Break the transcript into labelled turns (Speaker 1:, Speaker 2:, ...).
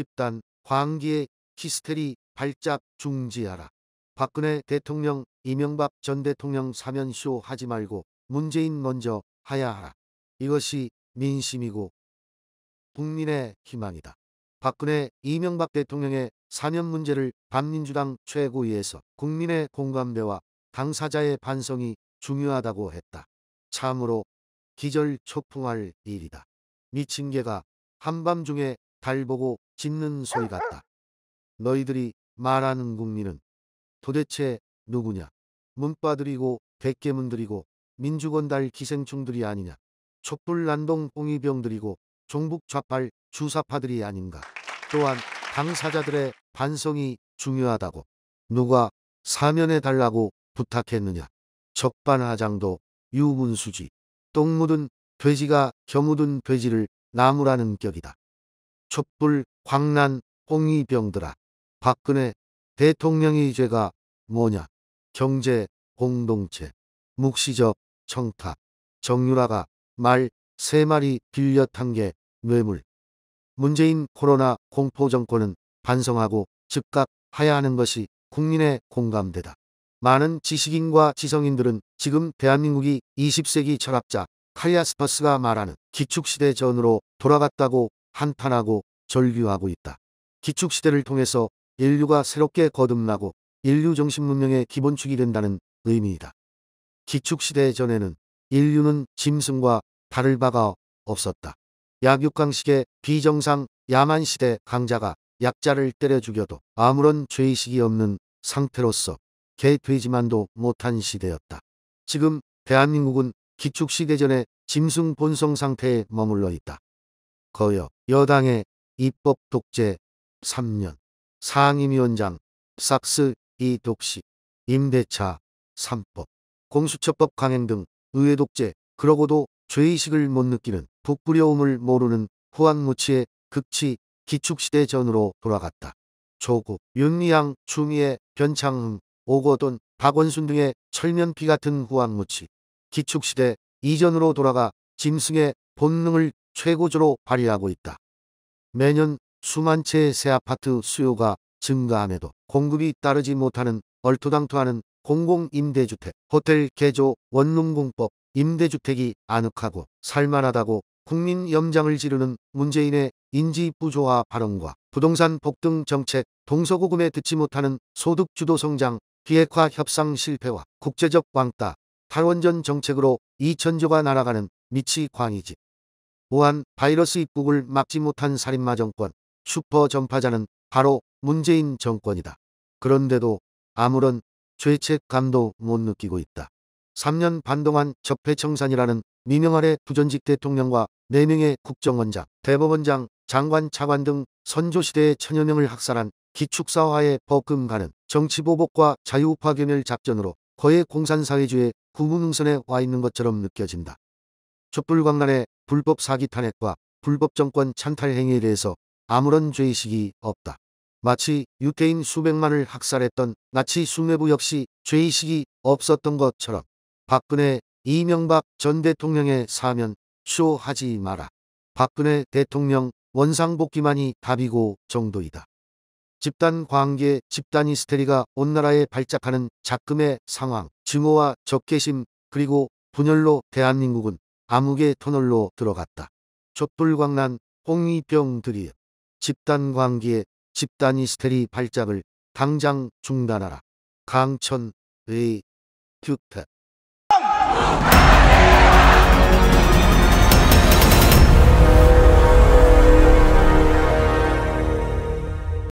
Speaker 1: 집단 광기의 히스테리 발작 중지하라. 박근혜 대통령 이명박 전 대통령 사면쇼 하지 말고 문재인 먼저 하야 하라. 이것이 민심이고 국민의 희망이다. 박근혜 이명박 대통령의 사면 문제를 반민주당 최고위에서 국민의 공감대와 당사자의 반성이 중요하다고 했다. 참으로 기절 초풍할 일이다. 미친 개가 한밤중에 달 보고 짖는 소리 같다. 너희들이 말하는 국민은 도대체 누구냐? 문바들이고 백개문들이고 민주건달 기생충들이 아니냐? 촛불 난동 뽕이병들이고 종북 좌팔 주사파들이 아닌가? 또한 당사자들의 반성이 중요하다고 누가 사면해 달라고 부탁했느냐? 적반하장도 유분수지 똥 묻은 돼지가 겨 묻은 돼지를 나무라는 격이다. 촛불 광란 홍이병들아 박근혜 대통령의 죄가 뭐냐? 경제 공동체 묵시적 청탁 정유라가 말 세 마리 빌려 탄 게 뇌물 문재인 코로나 공포 정권은 반성하고 즉각 하야 하는 것이 국민의 공감대다. 많은 지식인과 지성인들은 지금 대한민국이 20세기 철학자 칼리아스퍼스가 말하는 기축시대 전으로 돌아갔다고 한탄하고 절규하고 있다. 기축시대를 통해서 인류가 새롭게 거듭나고 인류 정신 문명의 기본축이 된다는 의미이다. 기축시대 전에는 인류는 짐승과 다를 바가 없었다. 약육강식의 비정상 야만시대 강자가 약자를 때려 죽여도 아무런 죄의식이 없는 상태로서 개돼지만도 못한 시대였다. 지금 대한민국은 기축시대 전에 짐승 본성 상태에 머물러 있다. 거여 여당의 입법 독재 3년. 상임위원장 삭스 이독식 임대차 3법. 공수처법 강행 등 의회 독재. 그러고도 죄의식을 못 느끼는 북부려움을 모르는 후한무치의 극치 기축시대 전으로 돌아갔다. 조국, 윤미향, 추미애, 변창흠, 오거돈, 박원순 등의 철면피 같은 후한무치. 기축시대 이전으로 돌아가 짐승의 본능을 최고조로 발휘하고 있다. 매년 수만 채의 새 아파트 수요가 증가함에도 공급이 따르지 못하는 얼토당토하는 공공임대주택, 호텔 개조, 원룸공법, 임대주택이 아늑하고 살만하다고 국민 염장을 지르는 문재인의 인지 부조화 발언과 부동산 폭등 정책, 동서고금에 듣지 못하는 소득주도 성장, 비핵화 협상 실패와 국제적 왕따, 탈원전 정책으로 2천조가 날아가는 미치광이 짓이지. 우한 바이러스 입국을 막지 못한 살인마 정권, 슈퍼 전파자는 바로 문재인 정권이다. 그런데도 아무런 죄책감도 못 느끼고 있다. 3년 반 동안 적폐청산이라는 미명 아래 두 전직 대통령과 4명의 국정원장, 대법원장, 장관, 차관 등 선조시대의 천여 명을 학살한 기축사화에 버금가는 정치보복과 자유우파 궤멸 작전으로 거의 공산사회주의 9부 능선에 와 있는 것처럼 느껴진다. 촛불광란의 불법 사기 탄핵과 불법 정권 찬탈 행위에 대해서 아무런 죄의식이 없다. 마치 유태인 수백만을 학살했던 나치 숭례부 역시 죄의식이 없었던 것처럼 박근혜 이명박 전 대통령의 사면 쇼하지 마라. 박근혜 대통령 원상복귀만이 답이고 정도이다. 집단 관계, 집단 히스테리가 온 나라에 발작하는 작금의 상황, 증오와 적개심, 그리고 분열로 대한민국은 암흑의 터널로 들어갔다. 촛불광란, 홍위병들이 집단 관계의 집단 히스테리 발작을 당장 중단하라. 강천, 의, 규태